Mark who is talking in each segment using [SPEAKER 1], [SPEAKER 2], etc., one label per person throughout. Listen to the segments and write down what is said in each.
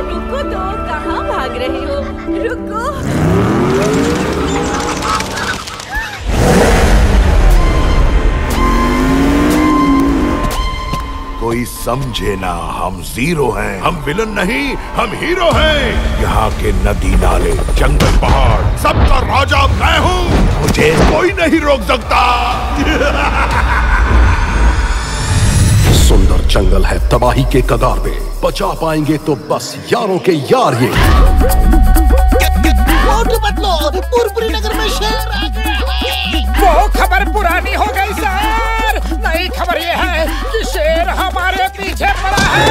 [SPEAKER 1] रुको तो कहाँ भाग रहे हो? रुको।
[SPEAKER 2] कोई समझे ना हम ज़ीरो हैं। हम विलन नहीं, हम हीरो हैं। यहाँ के नदी नाले, जंगल पहाड़, सबका राजा मैं हूँ। मुझे कोई नहीं रोक सकता।
[SPEAKER 3] जंगल है तबाही के कगार पे। बचा पाएँगे तो बस यारों के यार ये।
[SPEAKER 4] पुरपुरी नगर में शेर आ गया
[SPEAKER 5] वो खबर पुरानी हो गई सर। नई खबर ये है कि शेर हमारे पीछे पड़ा है।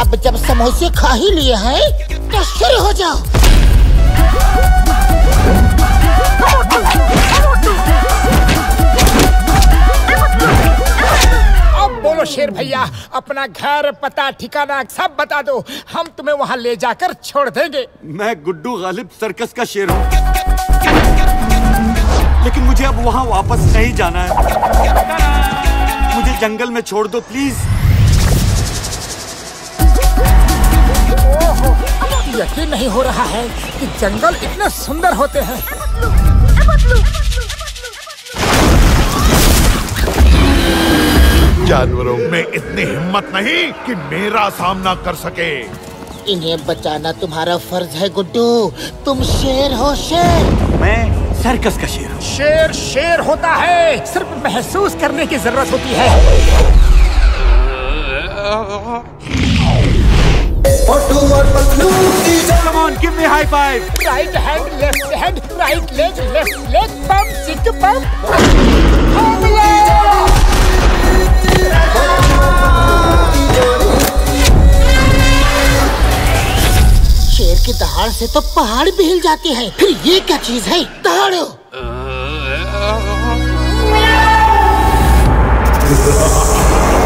[SPEAKER 4] अब जब समोसे खा ही लिए हैं तो शुरू हो जाओ।
[SPEAKER 5] शेर भैया, अपना घर, पता, ठिकाना सब बता दो। हम तुम्हें वहाँ ले जाकर छोड़ देंगे।
[SPEAKER 6] मैं गुड्डू गालिब सर्कस का शेर हूँ। लेकिन मुझे अब वहाँ वापस नहीं जाना है। मुझे जंगल में छोड़ दो, प्लीज़।
[SPEAKER 5] यकीन नहीं हो रहा है कि जंगल इतने सुंदर होते हैं।
[SPEAKER 2] जानवरों में इतनी हिम्मत नहीं कि मेरा सामना कर सके।
[SPEAKER 4] इन्हें बचाना तुम्हारा फ़र्ज़ है गुड्डू। तुम शेर हो शेर।
[SPEAKER 6] मैं सर्कस का शेर हूँ।
[SPEAKER 5] शेर शेर होता है। सिर्फ़ महसूस करने की ज़रूरत होती है।
[SPEAKER 6] Come on, give me high five.
[SPEAKER 5] Right hand left hand right leg left leg बम चिक बम हमला
[SPEAKER 4] शेर के दहाड़ से तो पहाड़ भी हिल जाते हैं। फिर ये क्या चीज़ है? दहाड़ो।